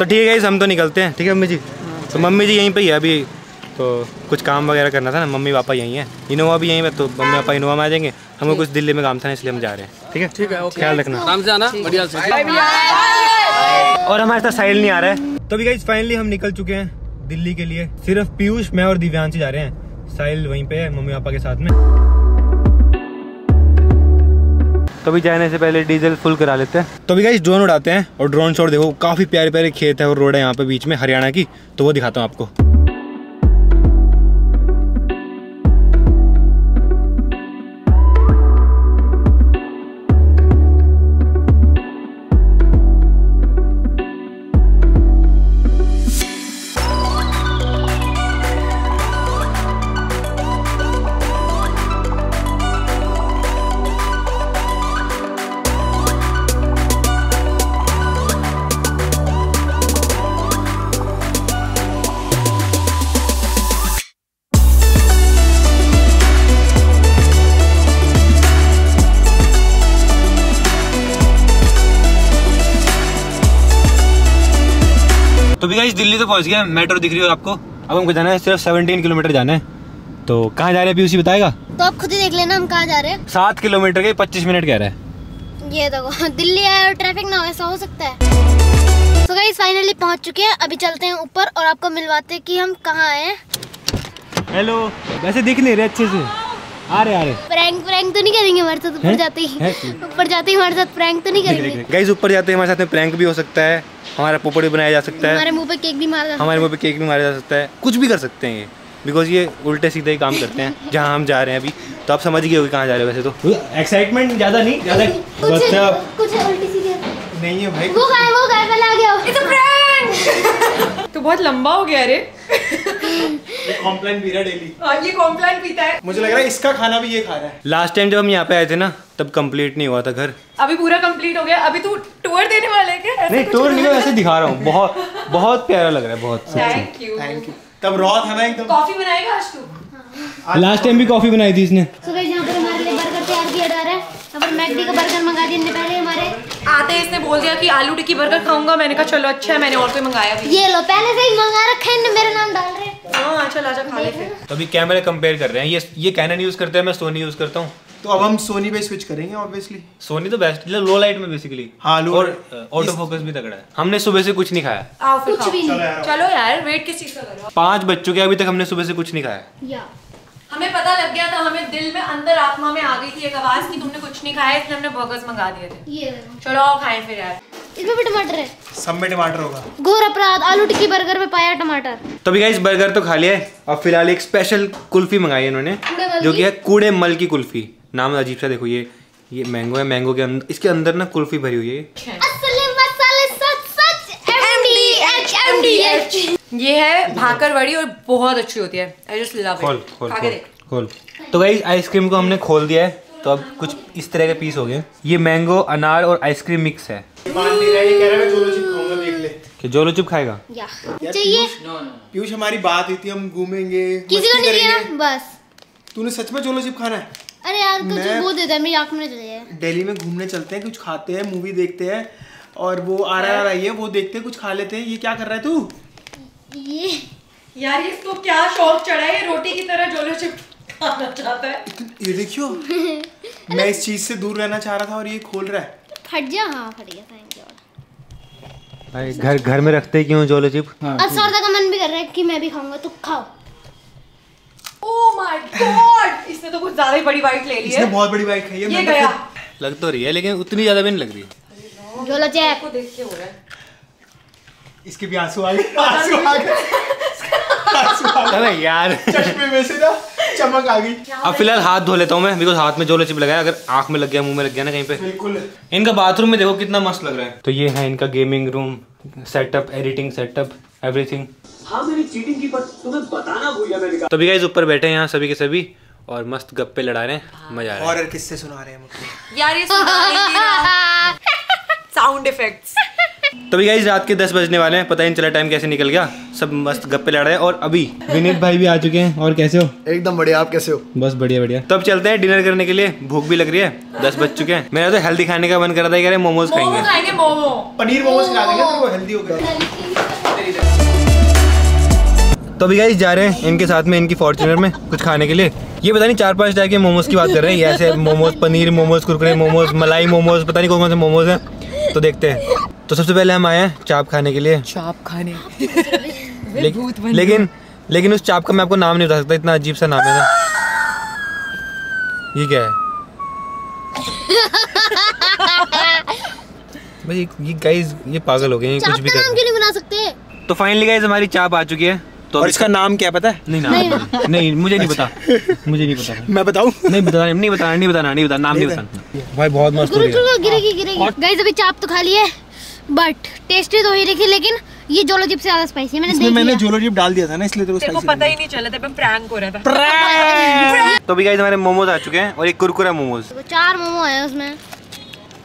तो ठीक है हम तो निकलते हैं। ठीक है मम्मी जी। तो मम्मी जी यहीं पर ही है अभी। तो कुछ काम वगैरह करना था ना मम्मी पापा यहीं है। इनोवा भी यहीं पे तो मम्मी पापा इनोवा में आ जाएँगे। हमको कुछ दिल्ली में काम था ना इसलिए हम जा रहे हैं। ठीक है? ठीक है ख्याल रखना। आराम से आना बढ़िया से। और हमारे साथ साहिल नहीं आ रहा है। तो अभी गाइज़ फाइनली हम निकल चुके हैं दिल्ली के लिए। सिर्फ़ पीयूष मैं और दिव्यांशी जा रहे हैं। साहिल वहीं पे है मम्मी पापा के साथ में। तो जाने से पहले डीजल फुल करा लेते हैं। तो अभी गाइस ड्रोन उड़ाते हैं और ड्रोन शॉट देखो, काफ़ी प्यारे प्यारे खेत है और रोड है यहाँ पे बीच में, हरियाणा की तो वो दिखाता हूँ आपको। तो भी गाइज़ दिल्ली तो पहुँच गया मेट्रो दिख रही हो आपको? अब हमको जाना है सिर्फ़ 17 किलोमीटर जाना है। तो कहाँ जा रहे हैं अभी उसी बताएगा? तो आप खुद ही देख लेना हम कहाँ जा रहे हैं। सात किलोमीटर के 25 मिनट कह रहे है। ये देखो दिल्ली आए और ट्रैफ़िक ना हो ऐसा हो सकता है। तो गाइस फाइनली पहुँच चुके हैं अभी चलते हैं ऊपर और आपको मिलवाते हैं कि हम कहाँ आए हैं। हेलो वैसे दिख नहीं रहे अच्छे से। आ रहे आ रहे प्रैंक प्रैंक तो नहीं करेंगे हमारे साथ ऊपर जाते ही। ऊपर जाते ही हमारे साथ प्रैंक तो नहीं करेंगे। गाइज़ ऊपर जाते हैं हमारे साथ में प्रैंक भी हो सकता है हमारा पोपड़ भी बनाया जा सकता है। हमारे मुँह पे केक भी मार हमारे मुँह पे केक भी मारा जा सकता है। कुछ भी कर सकते हैं ये। बिकॉज़ ये उल्टे सीधे ही काम करते हैं जहाँ हम जा रहे हैं अभी। तो आप समझ गए होगे कहाँ जा रहे हैं वैसे तो। एक्साइटमेंट ज़्यादा नहीं ज़्यादा कुछ कुछ उल्टी सीधी नहीं है भाई। वो गए वो गए पहले आ गया। तो बहुत लंबा हो गया कॉम्प्लान पी रहा डेली हाँ, ये कॉम्प्लान पीता है। मुझे लग रहा है इसका खाना भी ये खा रहा है। लास्ट टाइम जब हम यहाँ पे आए थे ना तब कंप्लीट नहीं हुआ था घर। अभी पूरा कंप्लीट हो गया। अभी तू टूर देने वाले है क्या? नहीं टूर नहीं मैं ऐसे दिखा रहा हूँ। बहुत बहुत प्यारा लग रहा है बहुत थैंक यू थैंक यू तब रॉ था ना एकदम। कॉफ़ी बनाएगा आज तू? लास्ट टाइम भी कॉफ़ी बनाई थी इसने। तो गाइस यहाँ पर हमारे लिए बर्गर तैयार किया जा रहा है पर मैकडी का बर्गर मंगा दिया हमने पहले हमारे। आते इसने बोल दिया कि आलू टिक्की बर्गर खाऊँगा। मैंने कहा चलो अच्छा है मैंने और कोई मंगाया भी ये लो पहले से ही मंगा रखा है इनने मेरा नाम डाल रहे हैं चल आजा खा ले फिर। तो अभी कैमरे कंपेयर कर रहे हैं। ये ये कैनन यूज़ करते हैं मैं सोनी यूज़ करता हूँ। तो अब हम सोनी पे स्विच करेंगे ऑब्वियसली सोनी तो बेस्ट लो लाइट में बेसिकली हाँ, और ऑटो फोकस भी तगड़ा है। हमने सुबह से कुछ नहीं खाया। आओ फिर कुछ भी नहीं। चलो यार। वेट किस चीज़ का कर? रहे हो पाँच बच्चों के अभी तक हमने सुबह से कुछ नहीं खाया। हमें पता लग गया था हमें दिल में अंदर आत्मा में आ गई थी एक आवाज़ कि तुमने कुछ नहीं खाया इसलिए हमने बर्गर्स मंगा दिए थे। ये। चलो आओ खाएँ फिर यार। इसमें भी टमाटर है। सब में टमाटर होगा। घोर अपराध आलू टिक्की बर्गर में पाया टमाटर। तो गाइस बर्गर तो खा लिया है और फ़िलहाल एक स्पेशल कुल्फी मंगाई है इन्होंने जो की? है कूड़े मल की कुल्फी। नाम अजीब सा देखो ये ये मैंगो है मैंगो के अंदर इसके अंदर ना कुल्फी भरी हुई है असली मसाले सच सच एमडीएच एमडीएच ये है भाकर वड़ी और बहुत अच्छी होती है। आई जस्ट लव खोल इट खोल खोल खोल। तो गाइस आइसक्रीम को हमने खोल दिया है तो अब कुछ इस तरह के पीस हो गए। ये मैंगो अनार और आइसक्रीम मिक्स है। मान नहीं रहा ये। कह रहा है मैं जोलो चिप खाऊँगा देख ले कि जोलो चिप खाएगा या चाहिए पीयूष हमारी बात हुई थी हम घूमेंगे किसी को नहीं दिया बस। तूने सच में जोलो चिप खाना है? अरे यार कुछ मैं- वो देता है मेरी आँख में चले जाए। दिल्ली में घूमने चलते हैं कुछ खाते हैं मूवी देखते हैं और वो आ रहा आई है वो देखते हैं कुछ खा लेते हैं। ये क्या कर रहा है तू? ये। यार इसको क्या शौक चढ़ा है? रोटी की तरह जोलो चिप खाना चाहता है। ये देखियो मैं इस चीज़ से दूर रहना चाह रहा था और ये खोल रहा है। फट जा। हाँ फट गया थैंक यू भाई घर घर में रखते क्यों जोलो चिप? अब सौरदा का मन भी कर रहा है कि मैं भी खाऊँगा तो खाओ। ओह माय गॉड इसने तो कुछ ज़्यादा ही बड़ी बाइट ले ली है। इसने बहुत बड़ी बाइक खाई है ये तो गया। लग तो रही है लेकिन उतनी ज़्यादा भी नहीं लग रही झोला चैप को देख के हो रहा है। इसके भी आँसू आ गए। आँसू आ गए। आँसू आ गए अरे यार। चश्मे में से ना। चमक आ गई। अब फ़िलहाल हाथ धो लेता हूँ मैं बिकॉज़ हाथ में जोलो चिप लगाया अगर आँख में लग गया मुँह में लग गया ना कहीं पे। बिल्कुल। इनका बाथरूम में देखो कितना मस्त लग रहा है। तो ये है इनका gaming room setup editing setup everything हाँ मैंने चीटिंग की पर तुम्हें बताना भूल गया मैंने तो अभी ऊपर बैठे हैं यहाँ सभी के सभी और मस्त गप्पे लड़ा रहे हैं मज़ा आ रहा है। हॉरर किससे सुना रहे हैं यार ये ही साउंड इफेक्ट्स तो भी गाइज़ रात के दस बजने वाले हैं। पता ही नहीं चला टाइम कैसे निकल गया। सब मस्त गप्पे लड़ रहे हैं। और अभी विनीत भाई भी आ चुके हैं। और कैसे हो? एकदम बढ़िया। आप कैसे हो? बस बढ़िया बढ़िया। तो अब चलते हैं डिनर करने के लिए। भूख भी लग रही है। दस बज चुके हैं। मेरा तो हेल्दी खाने का मन कर रहा कह रहे मोमोज खाएँगे। खाएँगे पनीर मोमोज खिला देंगे तो वो हेल्दी हो गया। तो अभी गाइस जा रहे हैं इनके साथ में इनकी फॉर्चुनर में कुछ खाने के लिए। ये पता नहीं चार पाँच टाइप के मोमोज की बात कर रहे हैं। ऐसे मोमोज पनीर मोमोज कुरकुरे मोमोज मलाई मोमोज पता नहीं कौन कौन से मोमोज हैं। तो देखते हैं। तो सबसे पहले हम आए हैं चाप खाने के लिए। चाप खाने। ले, लेकिन लेकिन उस चाप का मैं आपको नाम नहीं बता सकता इतना अजीब सा नाम है ना। ये क्या है? भाई ये गाइस ये पागल हो गए हैं, कुछ भी कर नाम क्यों नहीं बना सकते? हैं। तो फाइनली गाइस हमारी चाप आ चुकी है। तो और इसका नाम क्या पता है? नहीं नाम नहीं। नहीं। मुझे नहीं पता। मुझे नहीं पता। मैं बताऊँ? नहीं बताना नहीं बताना नहीं बताना नहीं बताना नाम नहीं बताना। भाई बहुत मस्त हो गया। गिरेगी गिरेगी। गाइस अभी चाप तो खा ली है। बट टेस्टी तो ही रखी लेकिन ये जोलो चिप से ज़्यादा स्पाइसी है मैंने इसमें मैंने जोलो चिप डाल दिया था ना इसलिए तेरे को तेरे को पता ही नहीं चला था मैं प्रैंक हो रहा था। प्रैंक तो अभी गाइस हमारे मोमोज आ चुके हैं और एक कुरकुरा मोमोज। तो चार मोमो है उसमें।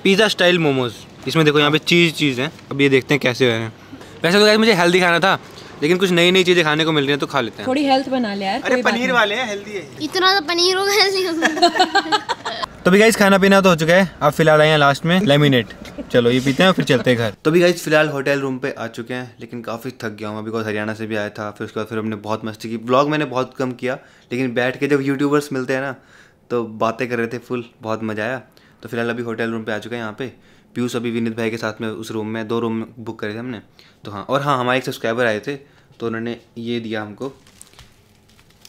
Pizza style momos. इसमें देखो यहाँ पे चीज़ चीज़ है। अब ये देखते हैं कैसे हो रहे हैं वैसे तो गाइस मुझे हेल्दी खाना था लेकिन कुछ नई नई चीज़ें खाने को मिल रही हैं तो खा लेते हैं। थोड़ी हेल्थ बना ले यार अरे पनीर वाले हैं हेल्दी है। इतना तो पनीर होगा। तो भी गाइस खाना पीना तो हो चुका है अब फ़िलहाल आए हैं लास्ट में लेमिनेट चलो ये पीते हैं फिर चलते हैं घर। तो भी गाइस फ़िलहाल होटल रूम पे आ चुके हैं, लेकिन काफ़ी थक गया हूँ। बिकॉज़ हरियाणा से भी आया था, फिर उसके बाद फिर हमने बहुत मस्ती की। ब्लॉग मैंने बहुत कम किया, लेकिन बैठ के जब यूट्यूबर्स मिलते हैं ना तो बातें कर रहे थे फुल बहुत मज़ा आया। तो फ़िलहाल अभी होटल रूम पे आ चुके हैं यहाँ पे। पीयूष अभी विनीत भाई के साथ में उस रूम में, दो रूम बुक करे थे हमने। तो हाँ और हाँ हमारे एक सब्सक्राइबर आए थे तो उन्होंने ये दिया हमको।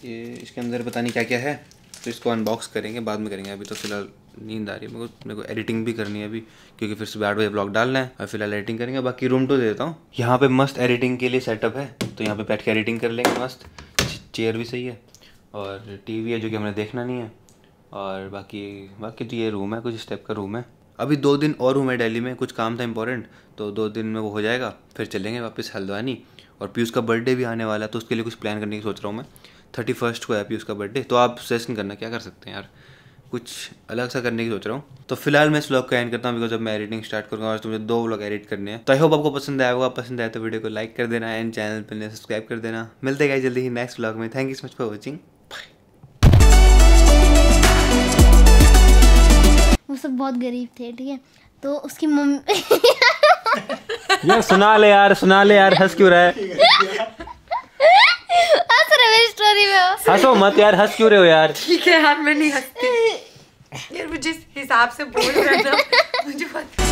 ये इसके अंदर पता नहीं क्या क्या है तो इसको अनबॉक्स करेंगे, बाद में करेंगे। अभी तो फ़िलहाल नींद आ रही है। मेरे को मेरे को एडिटिंग भी करनी है अभी, क्योंकि फिर सुबह आठ बजे ब्लॉग डालना है और फ़िलहाल एडिटिंग करेंगे। बाकी रूम तो दे देता हूँ। यहाँ पे मस्त एडिटिंग के लिए सेटअप है तो यहाँ पे बैठ के एडिटिंग कर लेंगे मस्त। चेयर भी सही है और टीवी है जो कि हमने देखना नहीं है। और बाकी बाकी तो ये रूम है, कुछ इस टाइप का रूम है। अभी दो दिन और हूँ मैं दिल्ली में, कुछ काम था इंपॉर्टेंट तो दो दिन में वो हो जाएगा। फिर चलेंगे वापस हल्द्वानी। और पीयूष का बर्थडे भी आने वाला है तो उसके लिए कुछ प्लान करने की सोच रहा हूँ मैं। थर्टी फ़र्स्ट को है पीयूष का बर्थडे तो आप सजेशन करना, क्या कर सकते हैं यार? कुछ अलग सा करने की सोच रहा हूँ। तो फ़िलहाल मैं इस व्लॉग को एंड करता हूँ बिकॉज़ जब मैं एडिटिंग स्टार्ट करूँगा और तो मुझे दो व्लॉग एडिट करने हैं। तो आई होप आपको पसंद आया होगा। पसंद आया तो वीडियो को लाइक कर देना एंड चैनल पर सब्सक्राइब कर देना। मिलते गए जल्दी ही नेक्स्ट व्लॉग में। Thank you so much for watching वो सब बहुत गरीब थे ठीक है? तो उसकी मम्मी यार सुना ले यार सुना ले यार हंस क्यों रहा है? हंस रहे मेरी स्टोरी में। हंसो मत यार हंस क्यों रहे हो यार? ठीक है यार मैं नहीं हंसती। यार वो जिस हिसाब से बोल रहा था मुझे पता